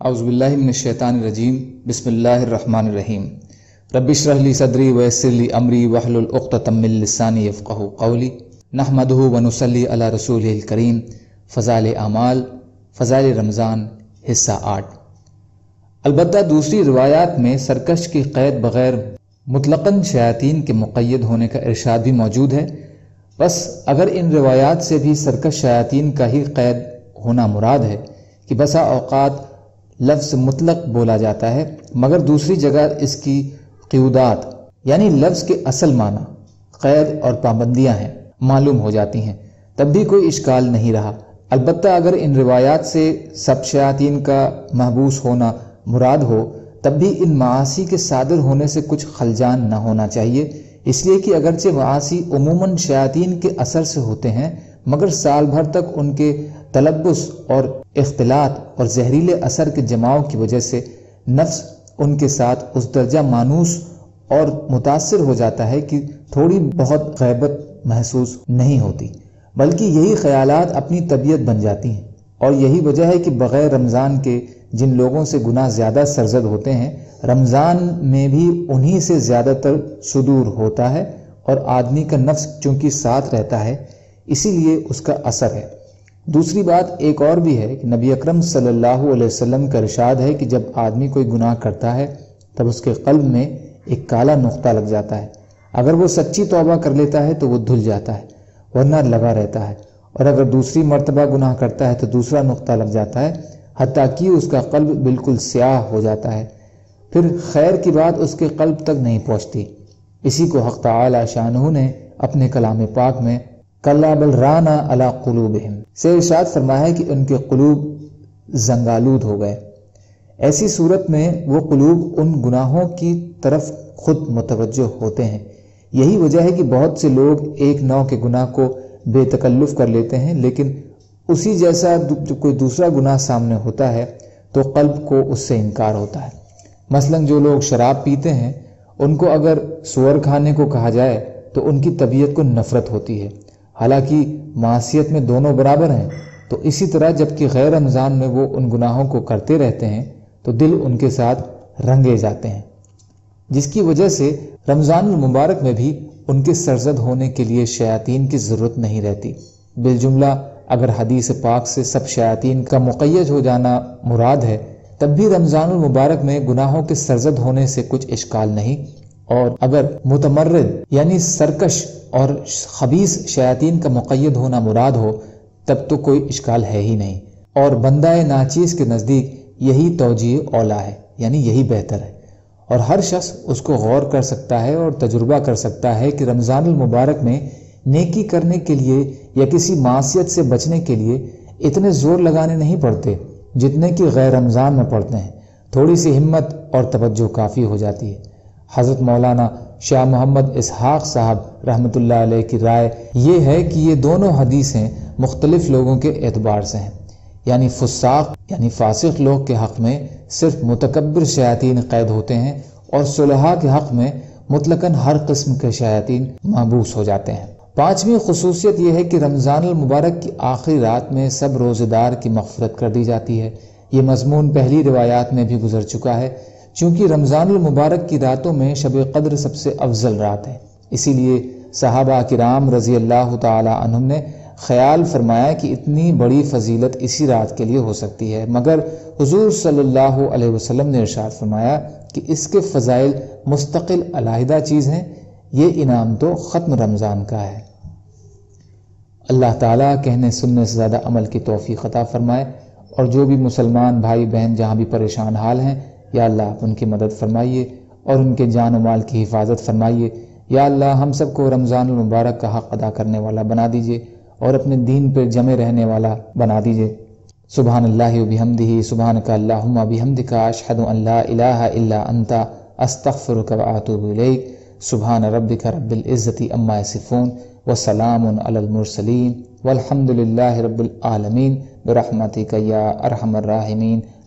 اعوذ باللہ من الشیطان الرجیم، بسم اللہ الرحمن الرحیم۔ رب اشرح لی صدری ویسر لی امری واحلل عقدۃ من لسانی یفقهوا قولی۔ نحمده ونصلی علی رسول الکریم۔ فضائل اعمال، فضائل رمضان، حصہ آٹھ۔ البتہ دوسری روایات میں سرکش کی قید بغیر مطلقاً شیاطین کے مقید ہونے کا ارشاد بھی موجود ہے۔ بس اگر ان روایات سے بھی سرکش شیاطین کا ہی قید ہونا مراد ہے کہ بسا اوقات لفظ مطلق بولا جاتا ہے، مگر دوسری جگہ اس کی قیودات یعنی لفظ کے اصل معنی، قید اور پابندیاں ہیں، معلوم ہو جاتی ہیں۔ تب بھی کوئی اشکال نہیں رہا۔ البتہ اگر ان روایات سے سب شیاطین کا محبوس ہونا مراد ہو، تب بھی ان معاشی کے صادر ہونے سے کچھ خلجان نہ ہونا چاہیے۔ اس لیے کہ اگرچہ معاشی عموماً شیاطین کے اثر سے ہوتے ہیں مگر سال بھر تک ان کے تلبس اور اختلاط اور زہریلے اثر کے جماؤ کی وجہ سے نفس ان کے ساتھ اس درجہ مانوس اور متاثر ہو جاتا ہے کہ تھوڑی بہت غیبت محسوس نہیں ہوتی، بلکہ یہی خیالات اپنی طبیعت بن جاتی ہیں۔ اور یہی وجہ ہے کہ بغیر رمضان کے جن لوگوں سے گناہ زیادہ سرزد ہوتے ہیں، رمضان میں بھی انہی سے زیادہ تر صدور ہوتا ہے اور آدمی کا نفس چونکہ ساتھ رہتا ہے اسی لیے اس کا اثر ہے۔ دوسری بات ایک اور بھی ہے کہ نبی اکرم صلی اللہ علیہ وسلم کا ارشاد ہے کہ جب آدمی کوئی گناہ کرتا ہے، تب اس کے قلب میں ایک کالا نقطہ لگ جاتا ہے۔ اگر وہ سچی توبہ کر لیتا ہے، تو وہ دھل جاتا ہے، ورنہ لگا رہتا ہے۔ اور اگر دوسری مرتبہ گناہ کرتا ہے، تو دوسرا نقطہ لگ جاتا ہے، حتیٰ کہ اس کا قلب بالکل سیاہ ہو جاتا ہے۔ پھر خیر کی بات اس کے قلب تک نہیں پہنچتی۔ اسی کو حق تعالی شاہ نے اپنے کلام پاک میں کلا بل رانا اللہ قلوب سے ارشاد فرمایا کہ ان کے قلوب زنگالود ہو گئے۔ ایسی صورت میں وہ قلوب ان گناہوں کی طرف خود متوجہ ہوتے ہیں۔ یہی وجہ ہے کہ بہت سے لوگ ایک نو کے گناہ کو بے تکلف کر لیتے ہیں، لیکن اسی جیسا کوئی دوسرا گناہ سامنے ہوتا ہے، تو قلب کو اس سے انکار ہوتا ہے۔ مثلا جو لوگ شراب پیتے ہیں، ان کو اگر سور کھانے کو کہا جائے، تو ان کی طبیعت کو نفرت ہوتی ہے۔ حالانکہ معاشیت میں دونوں برابر ہیں، تو اسی طرح جبکہ غیر رمضان میں وہ ان گناہوں کو کرتے رہتے ہیں، تو دل ان کے ساتھ رنگے جاتے ہیں۔ جس کی وجہ سے رمضان المبارک میں بھی ان کے سرزد ہونے کے لیے شیاطین کی ضرورت نہیں رہتی۔ بالجملہ، اگر حدیث پاک سے سب شیاطین کا مقید ہو جانا مراد ہے، تب بھی رمضان المبارک میں گناہوں کے سرزد ہونے سے کچھ اشکال نہیں۔ اور اگر متمرد یعنی سرکش اور خبیص شیاطین کا مقید ہونا مراد ہو، تب تو کوئی اشکال ہے ہی نہیں۔ اور بندہ ناچیز کے نزدیک یہی توجہ اولا ہے یعنی یہی بہتر ہے۔ اور ہر شخص اس کو غور کر سکتا ہے اور تجربہ کر سکتا ہے کہ رمضان المبارک میں نیکی کرنے کے لیے یا کسی معاشیت سے بچنے کے لیے اتنے زور لگانے نہیں پڑتے جتنے کہ غیر رمضان میں پڑتے ہیں۔ تھوڑی سی ہمت اور توجہ کافی ہو جاتی ہے۔ حضرت مولانا شاہ محمد اسحاق صاحب رحمۃ اللہ علیہ کی رائے یہ ہے کہ یہ دونوں حدیثیں مختلف لوگوں کے اعتبار سے ہیں۔ یعنی فساق یعنی فاسق لوگ کے حق میں صرف متکبر شیاطین قید ہوتے ہیں اور صلحاء کے حق میں مطلقاً ہر قسم کے شیاطین محبوس ہو جاتے ہیں۔ پانچویں خصوصیت یہ ہے کہ رمضان المبارک کی آخری رات میں سب روزہ دار کی مغفرت کر دی جاتی ہے۔ یہ مضمون پہلی روایات میں بھی گزر چکا ہے۔ چونکہ رمضان المبارک کی راتوں میں شب قدر سب سے افضل رات ہے۔ اسی لیے صحابہ کرام رضی اللہ تعالی عنہ نے خیال فرمایا کہ اتنی بڑی فضیلت اسی رات کے لیے ہو سکتی ہے۔ مگر حضور صلی اللہ علیہ وسلم نے ارشاد فرمایا کہ اس کے فضائل مستقل علیحدہ چیز ہیں۔ یہ انعام تو ختم رمضان کا ہے۔ اللہ تعالیٰ کہنے سننے سے زیادہ عمل کی توفیق عطا فرمائے اور جو بھی مسلمان بھائی بہن جہاں بھی پریشان حال ہیں یا اللہ ان کی مدد فرمائیے اور ان کے جان و مال کی حفاظت فرمائیے۔ یا اللہ ہم سب کو رمضان المبارک کا حق ادا کرنے والا بنا دیجیے اور اپنے دین پر جمع رہنے والا بنا دیجیے۔ سبحان اللہ و بحمدہ سبحان کا اللہ بحمد کا اشہد اللہ الہ الا انتا استغفرک و اتوب الیک۔ سبحان ربک رب العزت اما صفون وسلام علی المرسلین۔ والحمد للہ رب العالمین، برحمتک یا ارحم الراحمین۔